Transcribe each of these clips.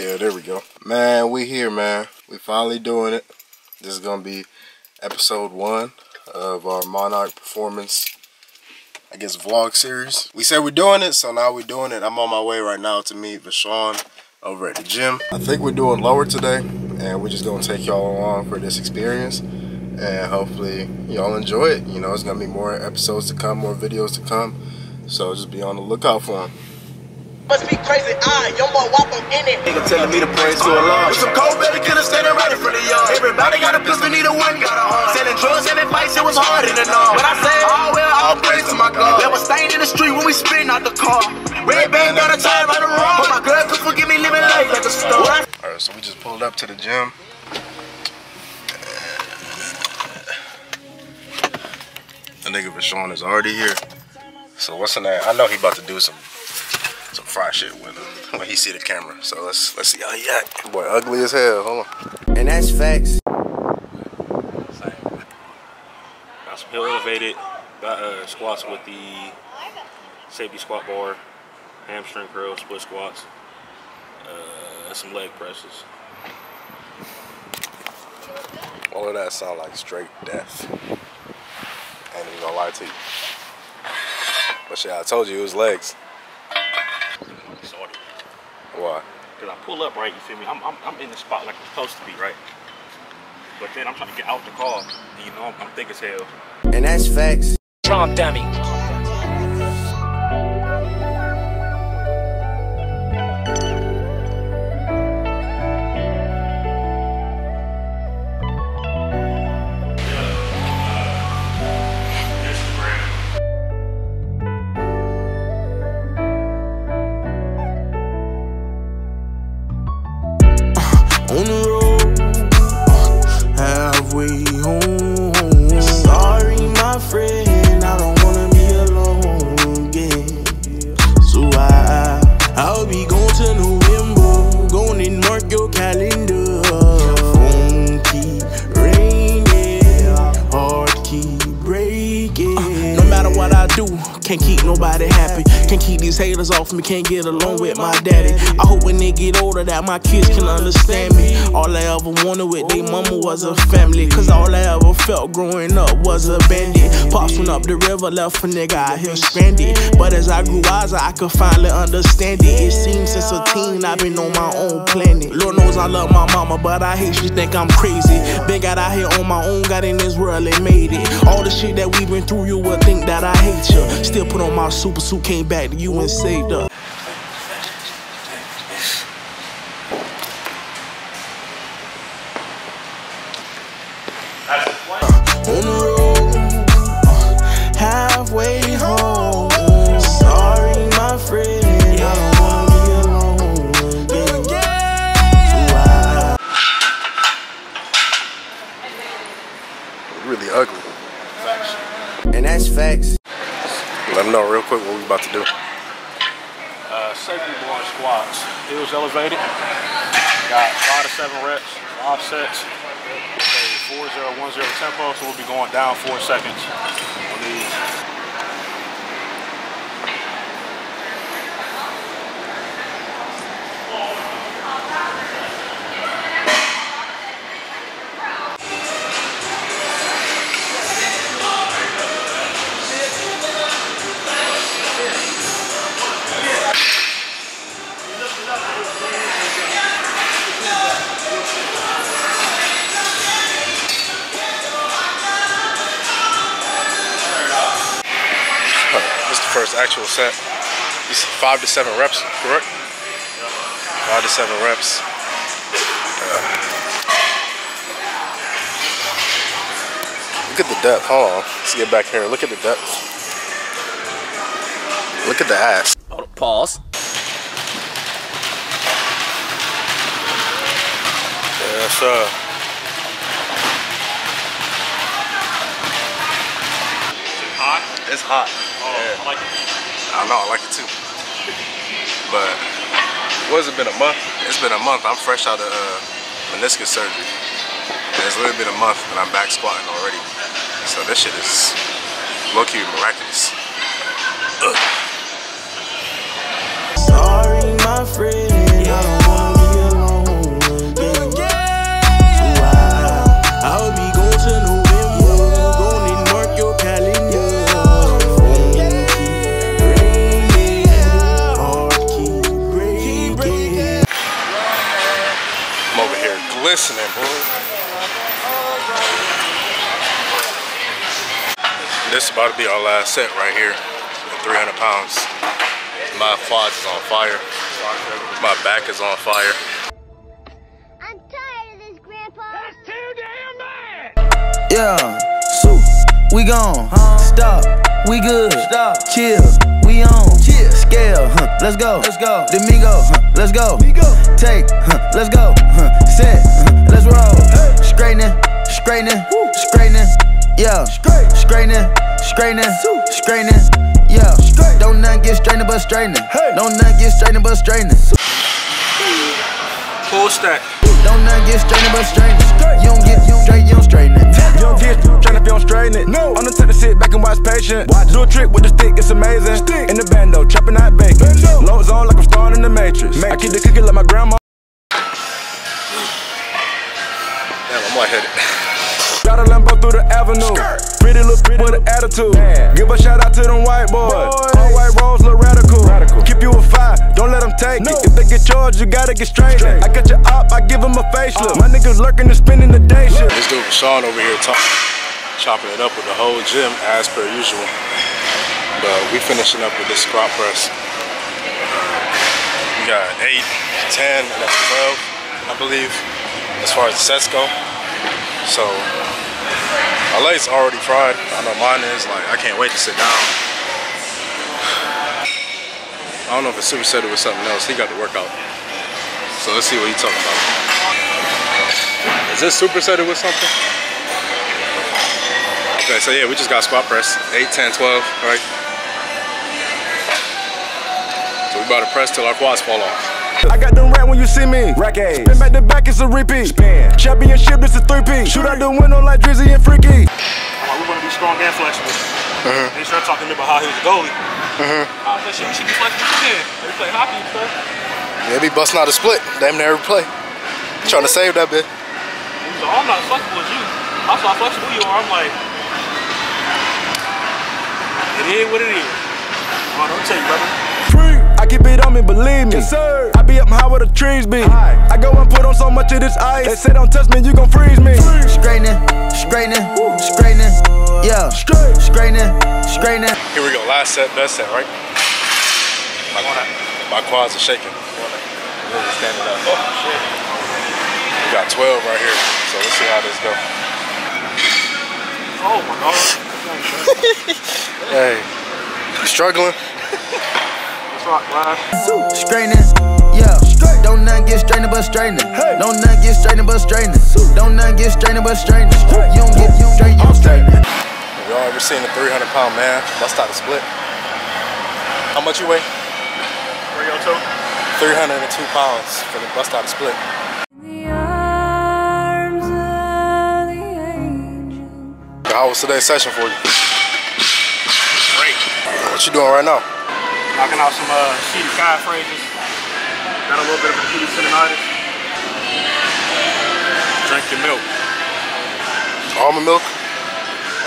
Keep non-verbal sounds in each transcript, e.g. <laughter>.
Yeah, there we go. Man, we here, man. We finally doing it. This is gonna be episode one of our Monarch Performance, I guess, vlog series. We said we're doing it, so now we're doing it. I'm on my way right now to meet Vashon over at the gym. I think we're doing lower today, and we're just gonna take y'all along for this experience. And hopefully y'all enjoy it. You know, it's gonna be more episodes to come, more videos to come. So just be on the lookout for them. Must be crazy, ah, I, young boy walk up in it. Nigga telling me to praise to Allah. With some cold blooded killers standing right in front of y'all. Everybody got a pistol, neither one got a heart. Selling drugs, selling fights, it was hard in the north. But I said, all well, all praise to my God. There was stain in the street when we spin out the car. Red band got a tie right or wrong. But my girl could forgive me living life like a star. Alright, so we just pulled up to the gym. The nigga Vashon is already here. So what's the name? I know he about to do some some fry shit with him <laughs> when he see the camera. So let's let's see how he act. Boy, ugly as hell. Hold on. And that's facts. Got some heel elevated, got uh, squats with the safety squat bar, hamstring curl, split squats, uh, and some leg presses. All of that sound like straight death. Ain't even gonna lie to you. But shit, I told you it was legs. Sorry. Why? Cause I pull up right, you feel me? I'm, I'm, I'm in the spot like I'm supposed to be, right? But then I'm trying to get out the car, and you know I'm, I'm thick as hell. And that's facts. Trump dummy. Nobody happy. Can't keep these haters off me, can't get along with my daddy. I hope when they get older that my kids can understand me. All I ever wanted with they mama was a family. Cause all I ever felt growing up was a bandit. Pops went up the river, left a nigga out here stranded. But as I grew wiser, I could finally understand it. It seems since a teen I've been on my own planet. Lord knows I love my mama, but I hate she think I'm crazy. Been got out here on my own, got in this world and made it. All the shit that we've been through, you would think that I hate you. Still put on my super suit, came back to you and saved up. on the road, uh, halfway home. Sorry, my friend, I don't wanna be alone Really ugly. And that's facts. Let them know real quick what we about to do. Uh, safety bar squats, heels elevated. Got five to seven reps, five sets. Okay, four zero one zero tempo, so we'll be going down four seconds actual set. You said five to seven reps, correct? Five to seven reps. Look at the depth. Hold on. Let's get back here. Look at the depth. Look at the ass. Pause. Yes, sir. Hot? It's hot. Oh, I like it. I know, I like it too. But what has it been a month? It's been a month. I'm fresh out of uh, meniscus surgery. And it's literally been a month and I'm back squatting already. So this shit is low key miraculous. This is about to be our last set right here. 300 pounds. My quads is on fire. My back is on fire. I'm tired of this, Grandpa. That's too damn bad. Yeah. So, we gone. Huh? Stop. We good. Stop. Chill. We on. Chill. Scale. Huh. Let's go. Let's go. Domingo. Huh. Let's go. Migo. Take. Huh. Let's go. Huh. Set. Huh. Let's roll. Hey. Straightening straightening, straightening. Yeah, straightening, straightening, straightening. Yeah, don't nothing get straightening but straightening. Don't nothing get straightening but straightening. Full stack. Don't nothing get straightening but straightening. You don't get, you straight, you don't straighten it. You don't get trying if you don't straighten it. No. I'm the type to sit back and watch patient. Watch. Do a trick with the stick, it's amazing. Stick. In the bando, chopping out bacon. Low zone like I'm starring in the Matrix. I keep the cookie like my grandma. Damn, I'm lightheaded. Got a Lambo through the avenue. Pretty little pretty with an attitude. Give a shout out to them white boys. All white rolls look radical. Keep you a five, don't let them take it. If they get charged, you gotta get straight. I got you up, I give them a facelift. My niggas lurking and spending the day shift. This dude Sean over here talk, chopping it up with the whole gym as per usual. But we finishing up with this squat press. We got 8, 10, and that's 12, I believe, as far as the sets go. So, my legs already fried. I know mine is. Like, I can't wait to sit down. I don't know if it's supersetted with something else. He got the workout. So let's see what he's talking about. Is this supersetted with something? Okay, so yeah, we just got squat press. 8, 10, 12, right? So we about to press till our quads fall off. I got them rat when you see me. Rack Spin back to back, it's a repeat. Spin. Championship, it's a 3P. Shoot out the window like Drizzy and Freaky. Like, we want to be strong and flexible. Uh-huh. They started talking to me about how he was a goalie. I was like, shit, we should be flexible too. They play hockey, so. Yeah, be busting out a split. Damn near every play. Trying to save that bit. He was like, oh, I'm not as flexible as you. I saw how flexible you are. I'm like, it is what it is. Come on, don't tell you, brother. Free. I keep it on me, believe me. Yes, sir. I be up high where the trees be. I go and put on so much of this ice. They say don't touch me, you gon' freeze me. Straightening, straightening, straightening. Yeah, straightening, straightening. Here we go. Last set, best set, right? My, my quads are shaking. Really standing up. Oh, we got 12 right here. So let's see how this go. Oh my god. <laughs> Hey, struggling? <laughs> Let's rock, Ryan. Straightening, yeah. Don't nothing get straightening but straightening. Don't nothing get straightening but straightening. Don't nothing get straightening but straightening. You don't get, you don't straight, you don't. Have y'all ever seen a 300 pound man bust out a split? How much you weigh? Where you toe? 302 pounds for the bust out a split. How was today's session for you? Great. What you doing right now? Knocking out some uh, seated calf raises. Got a little bit of a Achilles tendonitis. Drink your milk. Almond milk?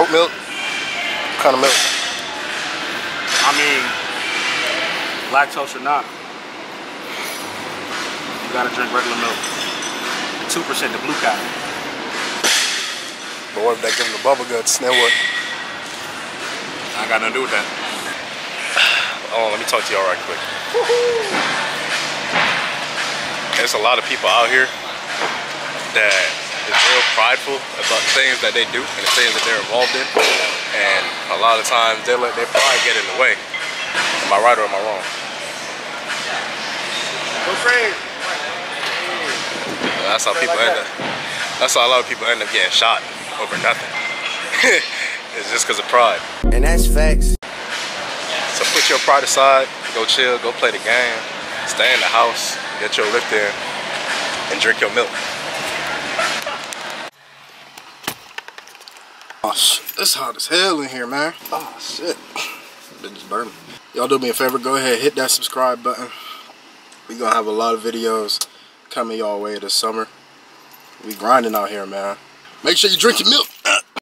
Oat milk? What kind of milk? I mean, lactose or not, you gotta drink regular milk. 2% the blue kind. But what if they give them the bubble guts? Then what? I ain't got nothing to do with that. Oh, let me talk to y'all right quick. There's a lot of people out here that is real prideful about the things that they do and the things that they're involved in. And a lot of times they let their pride get in the way. Am I right or am I wrong? Go crazy. That's how people end up. That's how a lot of people end up getting shot over nothing. <laughs> it's just because of pride. And that's facts. Put your pride aside, go chill, go play the game, stay in the house, get your lift in, and drink your milk. Oh shit, it's hot as hell in here, man. Oh shit. Bitch burning. Y'all do me a favor, go ahead, hit that subscribe button. We gonna have a lot of videos coming y'all way this summer. We grinding out here, man. Make sure you drink your milk.